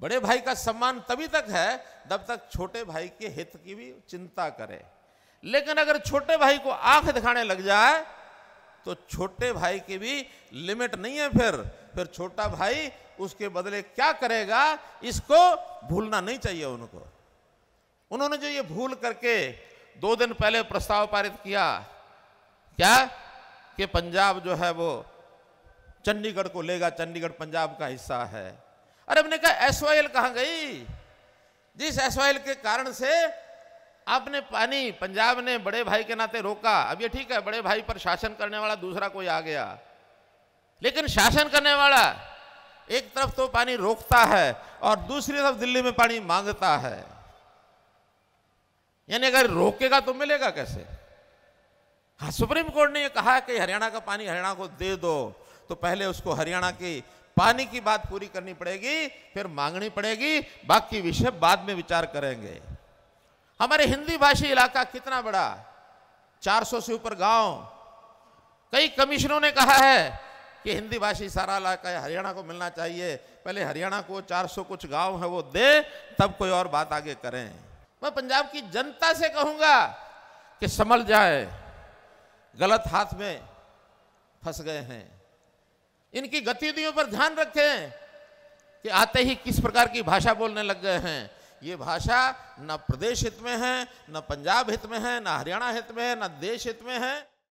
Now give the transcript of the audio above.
बड़े भाई का सम्मान तभी तक है जब तक छोटे भाई के हित की भी चिंता करे। लेकिन अगर छोटे भाई को आँख दिखाने लग जाए तो छोटे भाई की भी लिमिट नहीं है फिर। फिर छोटा भाई उसके बदले क्या करेगा, इसको भूलना नहीं चाहिए उनको। उन्होंने जो ये भूल करके दो दिन पहले प्रस्ताव पारित किया, क्या? कि पंजाब जो है वो चंडीगढ़ को लेगा। चंडीगढ़ पंजाब का हिस्सा है। अरे हमने कहा एस वाई एल कहाँ गई? जिस एस वाई एल के कारण से आपने पानी, पंजाब ने बड़े भाई के नाते रोका। अब ये ठीक है, बड़े भाई पर शासन करने वाला दूसरा कोई आ गया। लेकिन शासन करने वाला एक तरफ़ तो पानी रोकता है और दूसरी तरफ़ दिल्ली में पानी माँगता है। यानी अगर रोकेगा तो मिलेगा कैसे? हाँ सुप्रीम कोर्ट ने यह कहा कि हरियाणा का पानी हरियाणा को दे दो। तो पहले उसको हरियाणा की पानी की बात पूरी करनी पड़ेगी, फिर मांगनी पड़ेगी, बाकी विषय बाद में विचार करेंगे। हमारे हिंदी भाषी इलाका कितना बड़ा? 400 से ऊपर गाँव। कई कमिश्नरों ने कहा है कि हिंदी भाषी सारा इलाका हरियाणा को मिलना चाहिए। पहले हरियाणा को 400 कुछ गाँव है वो दे, तब कोई और बात आगे करें। मैं पंजाब की जनता से कहूँगा कि संभल जाए। गलत हाथ में फंस गए हैं। इनकी गतिविधियों पर ध्यान रखें कि आते ही किस प्रकार की भाषा बोलने लग गए हैं। ये भाषा न प्रदेश हित में है, न पंजाब हित में है, न हरियाणा हित में है, न देश हित में है।